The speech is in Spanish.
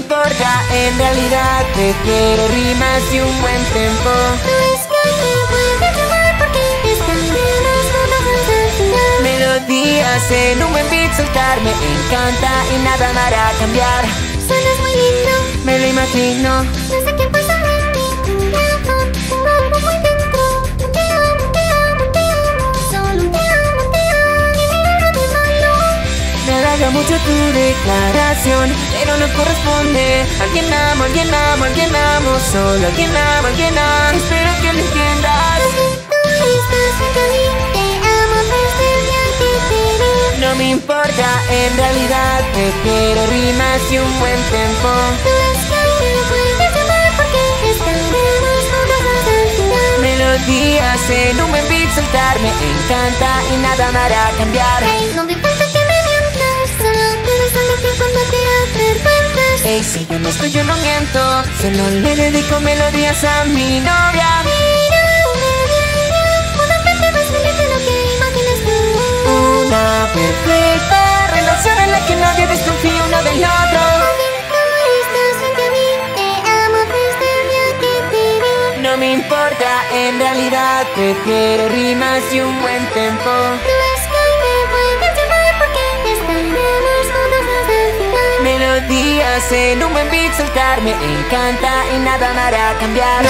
importa, en realidad prefiero rimas y un buen tempo. Es que me puedes llamar porque hasta el final Melodías en un buen beat soltar me encanta y nada me hará cambiar. Suenas muy lindo, Me lo imagino. No sé halaga mucho tu declaración Pero no corresponde. Alguien amo, alguien amo, alguien amo Solo alguien amo, alguien amo Espero que lo entiendas. Tú estás mí Te amo desde el día que te vi No me importa, en realidad Prefiero rimas y un buen tempo Tú es que me puedes porque estaremos juntos hasta el final Melodías en un buen beat soltar Me encanta y nada me hará cambiar. Hey, no me Si yo no estoy, yo no miento. Solo le dedico melodías a mi novia. Una perfecta relación en la que nadie desconfía uno del otro. No me importa, en realidad prefiero rimas y un buen tempo Melodías en un buen beat soltar me encanta y nada me hará cambiar